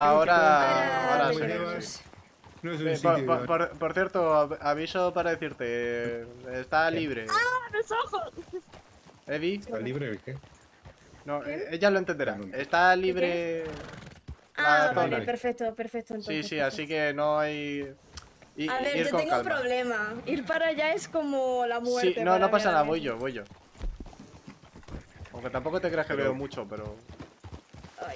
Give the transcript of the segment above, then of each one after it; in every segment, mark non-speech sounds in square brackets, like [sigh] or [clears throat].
Ahora, ahora sí. No es un Eh, sitio por, por- por- por cierto, av- aviso para decirte, está libre. ¡Los ojos! Evi, ¿Está libre el qué? no, eh, ella lo entenderá. Está libre Ah, zona. vale, perfecto, perfecto. Sí, sí, así que no hay. y- A ver, yo tengo un problema. Ir para allá es como la muerte. Sí, no, no pasa nada, voy yo, voy yo. Aunque tampoco te creas que Pero- veo mucho, pero.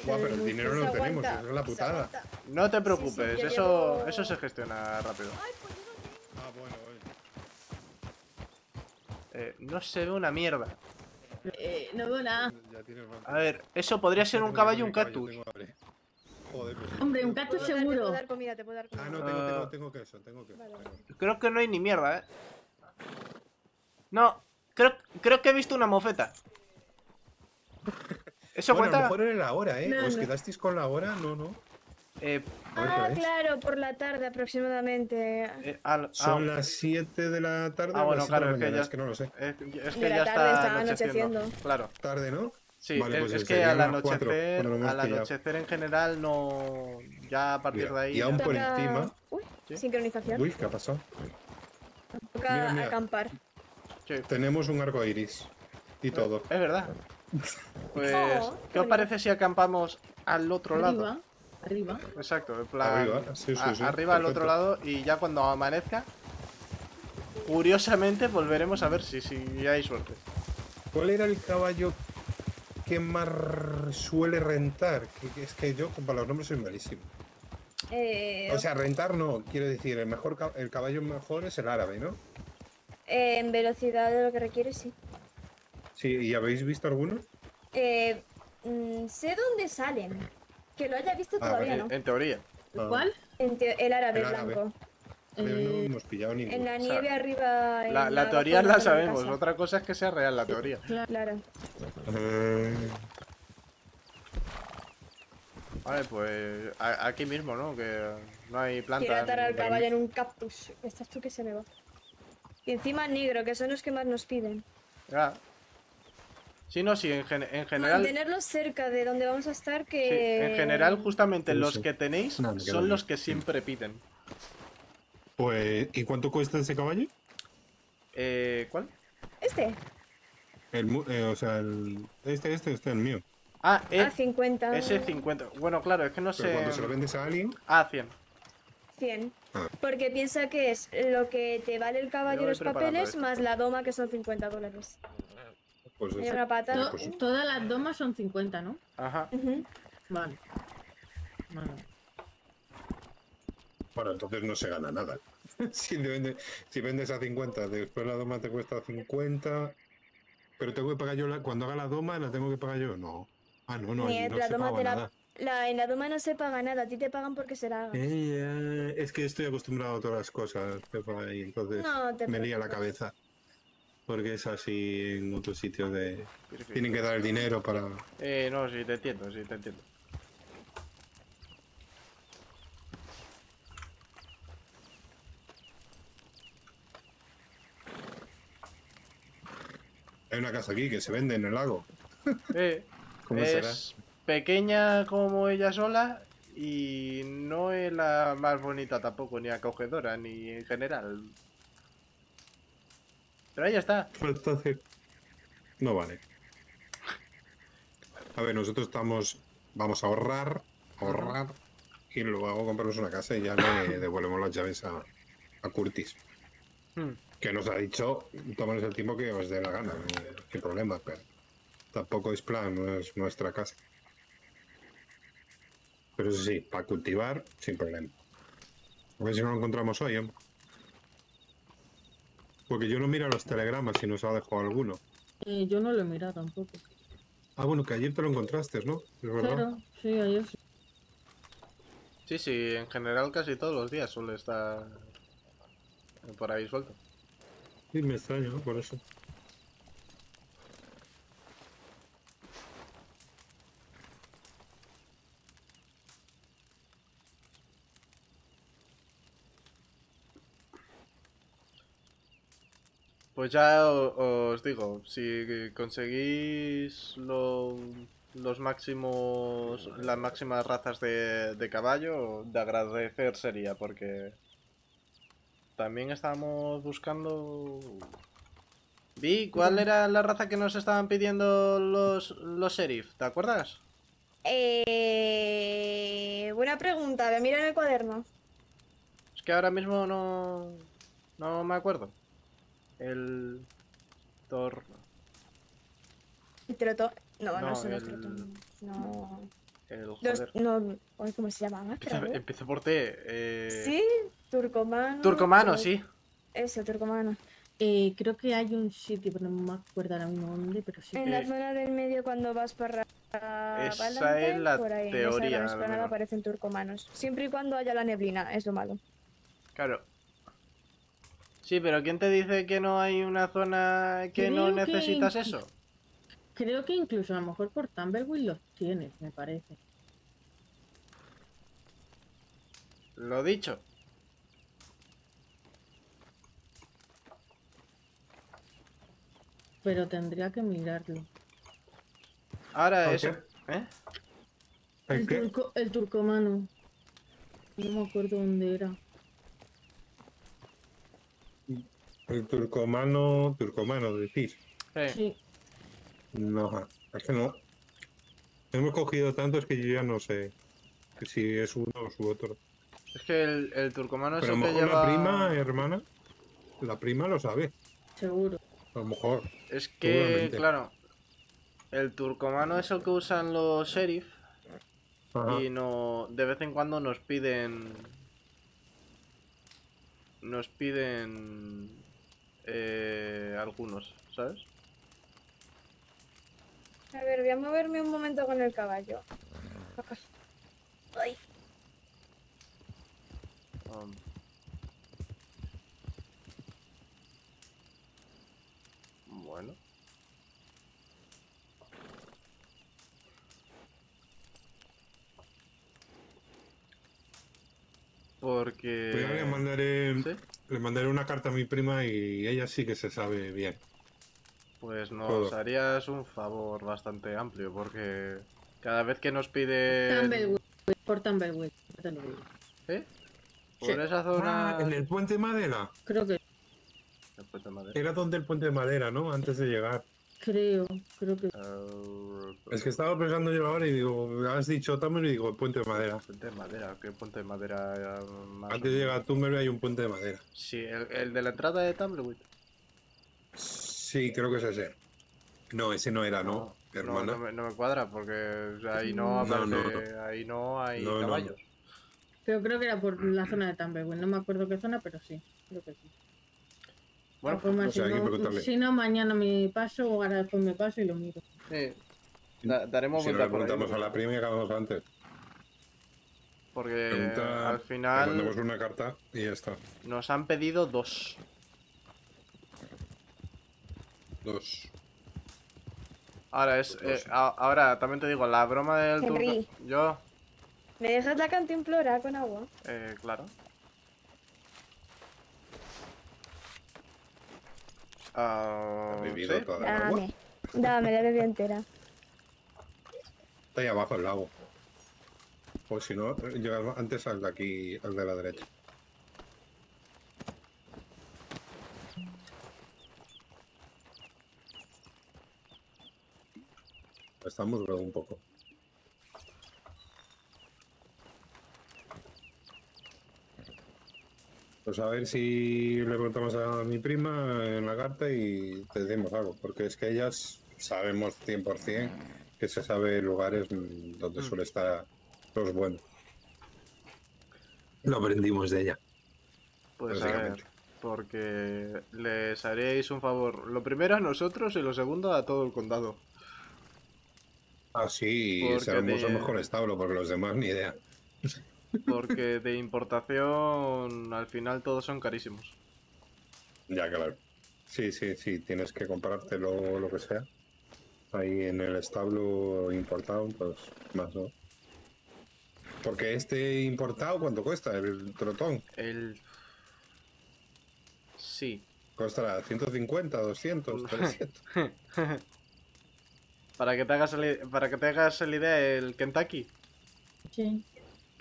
Buah, pero el dinero no lo tenemos, esa es la putada. No te sí, preocupes, eso, llevo- eso se gestiona rápido. Ah, bueno, oye. Eh, no se ve una mierda. Eh, no veo nada. A ver, eso podría ser un caballo y un cactus. Joder, pues sí. Hombre, un puedo dar- Te seguro. puedo dar comida, te puedo dar comida. Ah, no, tengo, Ah. tengo, tengo queso, tengo queso. Vale. Creo que no hay ni mierda, eh. No, creo, creo que he visto una mofeta. [laughs] ¿Eso Bueno, a lo cuenta? mejor era la hora, ¿eh? No, ¿Os no. quedasteis con la hora? No, no. Eh, Ah, claro, por la tarde aproximadamente. eh, al- Son ah, las 7 de la tarde. Ah, o bueno, las siete de claro, la es que ya- es que no lo sé. es, es De que la ya tarde está anocheciendo. anocheciendo. Claro. Tarde, ¿no? Sí, Vale, es, pues es que al anochecer, al anochecer en general no... Ya a partir Mira, de ahí... y aún por Toca- encima- Uy, ¿Sí? sincronización. Uy, ¿qué ha pasado? Toca mira, mira. acampar. Sí, Tenemos un arco iris. Y todo. Es verdad. Pues, Oh, qué ¿qué os parece si acampamos al otro lado? Arriba, arriba. Exacto, en plan... Arriba, sí, sí, a- sí, arriba al otro lado y ya cuando amanezca... Curiosamente volveremos a ver si, si hay suerte. ¿Cuál era el caballo que más suele rentar? Que- que es que yo para los nombres soy malísimo. Eh, O sea, rentar no, quiero decir, el mejor el caballo mejor es el árabe, ¿no? eh, en velocidad de lo que requiere, sí. Sí, ¿y habéis visto alguno? Eh, mm, sé dónde salen. Que lo haya visto Ah, todavía, ¿no? en teoría. Ah, ¿Cuál? En el árabe El árabe. blanco. pero no Eh, hemos pillado ninguno. En la O sea, nieve arriba. en La, teoría la sabemos, otra cosa es que sea real la teoría. Claro. Eh, Vale, pues a- aquí mismo, ¿no? Que no hay planta. Quiero atar al caballo en un cactus. Estás tú que se me va. Y encima negro, que son los que más nos piden. Ya. Sí, no, sí, en, gen- en general. Mantenerlos cerca de donde vamos a estar, sí, que. en general, justamente Sí, los sí. que tenéis No, son bien. los que siempre piden. Pues, ¿y cuánto cuesta ese caballo? Eh, ¿Cuál? Este. El, eh, o sea, el, este, este, este, el mío. Ah, A eh, 50. ese 50. Bueno, claro, es que no Pero sé. cuando se lo vendes a alguien, Ah, 100. 100. Ah. Porque piensa que es lo que te vale el caballo y los papeles esto. más la doma, que son 50 dólares. Pues Hay eso. una pata. to- pues sí. todas las domas son 50, ¿no? Ajá. Ujú. Vale. Vale. Bueno, entonces no se gana nada. [laughs] si, vende- si vendes a 50, después la doma te cuesta 50, pero tengo que pagar yo, la, cuando haga la doma, la tengo que pagar yo. No. Ah, no, no, la se doma paga te la- nada. La, en la doma no se paga nada, a ti te pagan porque se la haga. Eh, es que estoy acostumbrado a todas las cosas por ahí, entonces No te me lía la cabeza. Porque es así en otros sitios de... Tienen que dar el dinero para... Eh, no, sí, te entiendo, sí, te entiendo. Hay una casa aquí que se vende en el lago. [laughs] Eh, [laughs] ¿Cómo es será? pequeña como ella sola y no es la más bonita tampoco, ni acogedora, ni en general. Pero ahí está. No vale. A ver, nosotros estamos... Vamos a ahorrar, ahorrar, y luego comprarnos una casa y ya le [coughs] devolvemos las llaves a, a Curtis. Hmm. Que nos ha dicho, tomaros el tiempo que os dé la gana, no hay problema, pero tampoco es plan, no es nuestra casa. Pero eso sí, para cultivar, sin problema. A ver si no lo encontramos hoy, ¿eh? Porque yo no miro los telegramas si nos ha dejado alguno. Eh, yo no lo he mirado tampoco. Ah, bueno, que ayer te lo encontraste, ¿no? Es verdad. Claro, sí, ayer sí. Sí, sí, en general casi todos los días suele estar por ahí suelto. Sí, me extraña, ¿no? Por eso. Pues ya os digo, si conseguís lo, los máximos, las máximas razas de, de caballo, de agradecer sería, porque también estábamos buscando... Vi, ¿cuál era la raza que nos estaban pidiendo los, los sheriff? ¿Te acuerdas? Eh... Buena pregunta, voy a mirar en el cuaderno. Es que ahora mismo no, no me acuerdo. El... Thor... El. No, no, No, son los el- trotones. No. El... Los... No... ¿Cómo se llaman? Empieza, por T. eh, Sí, turcomano. Turcomano, tur- sí. Eso, turcomano. Eh, creo que hay un sitio, pero no me acuerdo ahora mismo dónde, pero sí. En Eh, la zona del medio cuando vas para Esa es la por ahí, en esa teoría, explanada menos. aparecen turcomanos. Siempre y cuando haya la neblina, es lo malo. Claro. Sí, pero ¿quién te dice que no hay una zona que no Creo necesitas eso? Creo que incluso a lo mejor por Tumbleweed los tienes, me parece. Lo dicho. Pero tendría que mirarlo. Ahora ¿Por eso. qué? ¿Eh? ¿El turco, el turcomano. No me acuerdo dónde era. El turcomano, turcomano, decís. Sí, No, es que no. Hemos cogido tantos que yo ya no sé si es uno o su otro. Es que el, el turcomano es Pero mejor lleva. la prima, hermana, la prima lo sabe. seguro. A lo mejor. Es que, claro. El turcomano es el que usan los sheriff. Ajá. Y no. De vez en cuando nos piden. Nos piden. Eh, algunos, ¿sabes? A ver, voy a moverme un momento con el caballo. Ay, Um, Bueno. Porque... Pues le mandaré, ¿Sí? le mandaré una carta a mi prima y ella sí que se sabe bien. Pues nos Todo. harías un favor bastante amplio, porque cada vez que nos pide... Tumbleweed. Por Tumbleweed. ¿Eh? Por Sí. esa zona... Ah, en el puente de madera. Creo que. El puente de madera. Era donde el puente de madera, ¿no? Antes de llegar. Creo, creo que. Eh, Es que estaba pensando yo ahora y digo, has dicho Tumblr y digo, el puente de madera. Puente de madera, ¿qué puente de madera? eh, más Antes de llegar a Tumblr hay un puente de madera. Sí, el, el de la entrada de Tumbleweed. Sí, creo que es ese. No, ese no era, ¿no? no, me, no me cuadra porque ahí no No, aparece, no, ahí no hay No, no, no. caballos. Pero creo que era por la zona de Tumbleweed. No me acuerdo qué zona, pero sí. Creo que sí. Bueno, que no, preguntarle. si no, mañana me paso o ahora después me paso y lo miro. sí, da- daremos Si no le por ahí, preguntamos a la prima y acabamos antes. porque Pregunta, al final mandamos una carta y ya está. nos han pedido dos. Dos. Ahora es, Dos. eh, a- ahora también te digo, la broma del Henry. turco. Yo, ¿Me dejas la cantimplora con agua? eh, claro. Ah, Ha vivido ¿sí? toda agua. Dame. Dame, la bebé entera. Está ahí abajo el lago. O si no, llegas antes al de aquí, al de la derecha. Estamos un poco. Pues a ver si le preguntamos a mi prima en la carta y te decimos algo, porque es que ellas sabemos 100% que se sabe lugares donde Mm. suele estar los buenos. Lo aprendimos de ella. Pues a ver, porque les haréis un favor. Lo primero a nosotros y lo segundo a todo el condado. Ah, sí, Porque seremos de- el mejor establo, porque los demás ni idea. Porque de importación al final todos son carísimos. Ya, claro. Sí, sí, sí, tienes que comprártelo lo que sea. Ahí en el establo importado, pues más, ¿no? Porque este importado, ¿cuánto cuesta? El trotón. El... Sí. Costará 150, 200, 300. Para que te hagas el, para que te hagas la idea, el Kentucky. Sí.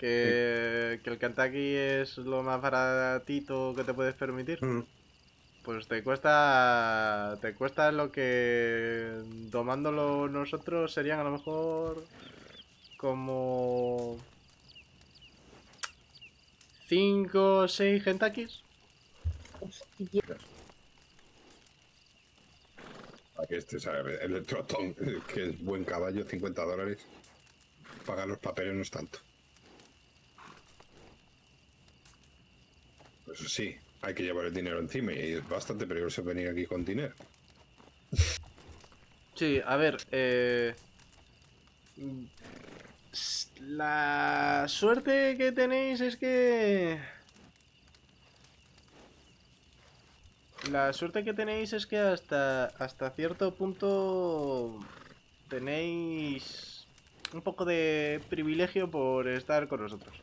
Que, que el Kentucky es lo más baratito que te puedes permitir. Mm. Pues te cuesta. Te cuesta lo que. Tomándolo nosotros serían a lo mejor. Como. 5 o 6 Kentuckys. Hostia. Aquí este, ¿sabes? El trotón, que es buen caballo, 50 dólares. Pagar los papeles no es tanto. Sí, hay que llevar el dinero encima y es bastante peligroso venir aquí con dinero. Sí, a ver, eh, La suerte que tenéis es que... La suerte que tenéis es que hasta, hasta cierto punto tenéis un poco de privilegio por estar con nosotros.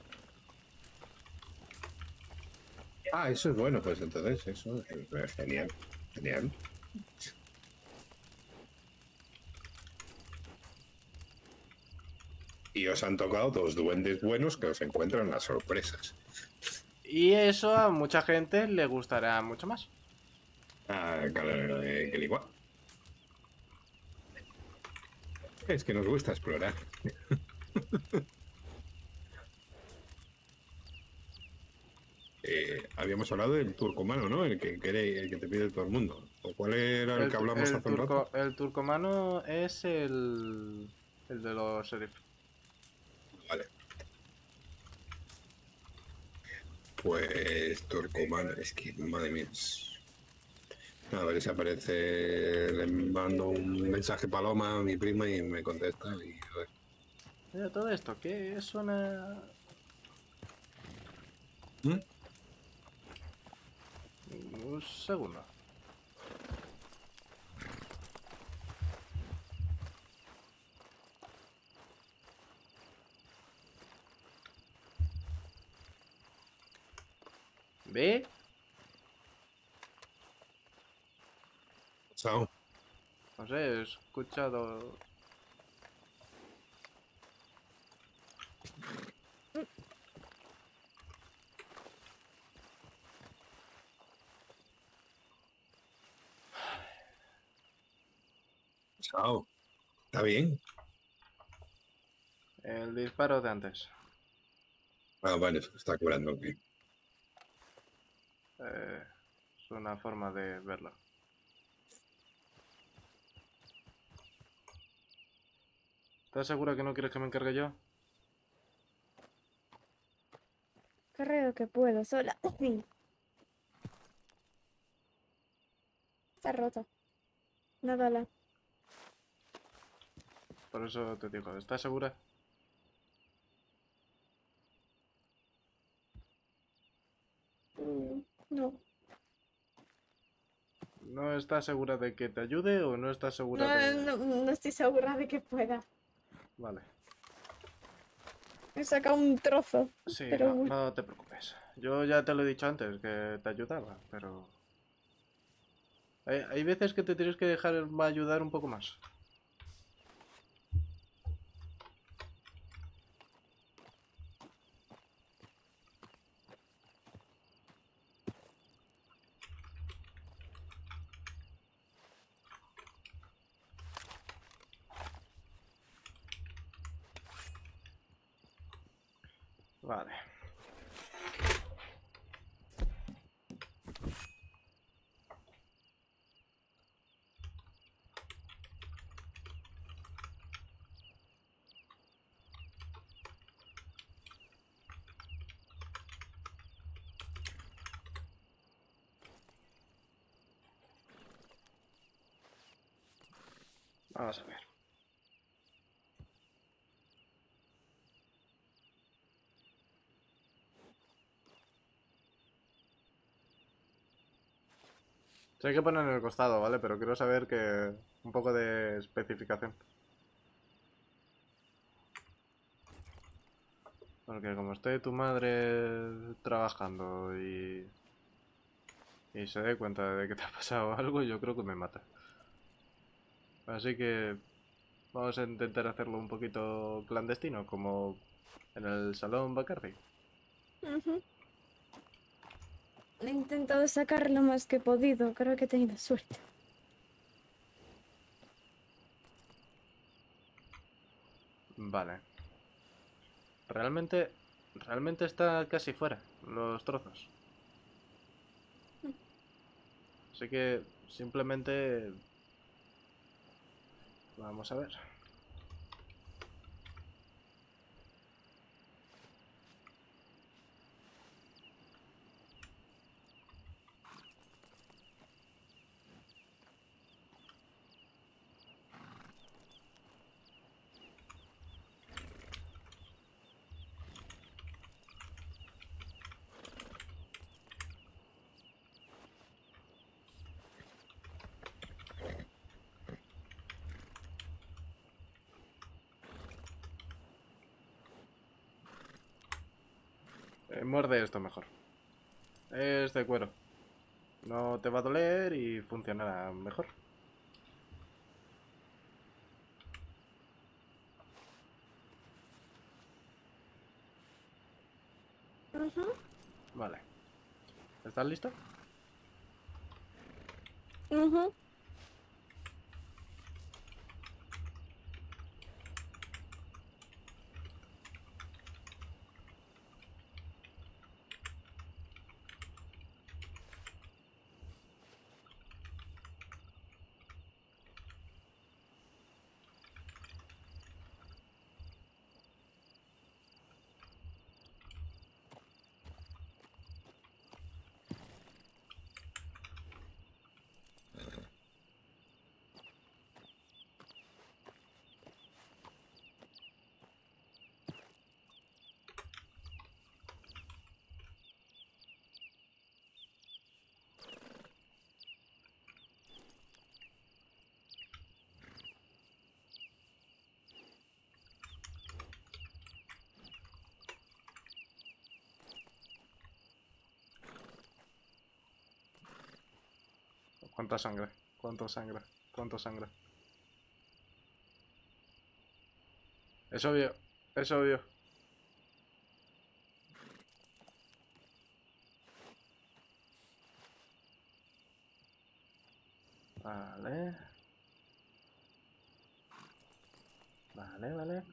Ah, eso es bueno, pues entonces, eso es genial. Genial. Y os han tocado dos duendes buenos que os encuentran las sorpresas. Y eso a mucha gente le gustará mucho más. Ah, claro, eh, que el igual. Es que nos gusta explorar. [laughs] Eh, habíamos hablado del turcomano, ¿no? El que, quiere- el que te pide todo el mundo. ¿O cuál era el, que hablamos el hace un turco- rato? el turcomano es el, el de los sheriff. Vale. Pues turcomano, es que madre mía. A ver si aparece, le mando un mensaje paloma a mi prima y me contesta y a ver. Mira todo esto, ¿qué suena? ¿Mm? Un segundo. ¿Ve? Chao. No sé, he escuchado. Chao. ¿Está bien? El disparo de antes. Ah, vale, se está curando. ok. Eh, es una forma de verlo. ¿Estás segura que no quieres que me encargue yo? Creo que puedo sola. [clears throat] Está rota. Nada la. Por eso te digo, ¿estás segura? Mm, No. ¿No estás segura de que te ayude o no estás segura No, de...? no, no estoy segura de que pueda. Vale. He sacado un trozo. Sí, Pero no, bueno. no te preocupes. Yo ya te lo he dicho antes, que te ayudaba, pero... Hay, hay veces que te tienes que dejar ayudar un poco más. Vale. Vamos a ver. Se hay que poner en el costado, ¿vale? Pero quiero saber que... Un poco de especificación. Porque como esté tu madre trabajando y... Y se dé cuenta de que te ha pasado [laughs] algo, yo creo que me mata. Así que... Vamos a intentar hacerlo un poquito clandestino, como en el salón Bacardi. Ujú. He intentado sacar lo más que he podido. Creo que he tenido suerte. Vale. Realmente, realmente está casi fuera los trozos. Así que simplemente... Vamos a ver. Eh, muerde esto mejor. Es de cuero. No te va a doler y funcionará mejor. Vale. ¿Estás listo? ¿Cuánta sangre? ¿Cuánto sangre? ¿Cuánto sangre? Es obvio, es obvio. Vale. Vale, vale.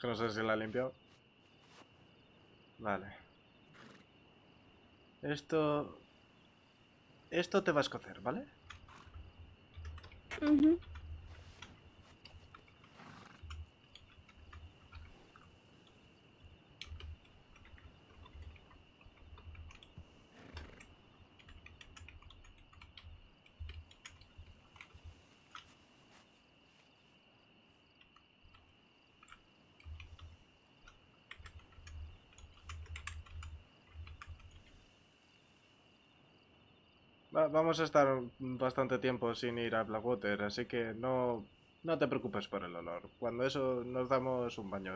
Que no sé si la he limpiado. Vale. Esto... Esto te va a escocer, ¿vale? Va- vamos a estar bastante tiempo sin ir a Blackwater, así que no, no te preocupes por el olor. Cuando eso nos damos un baño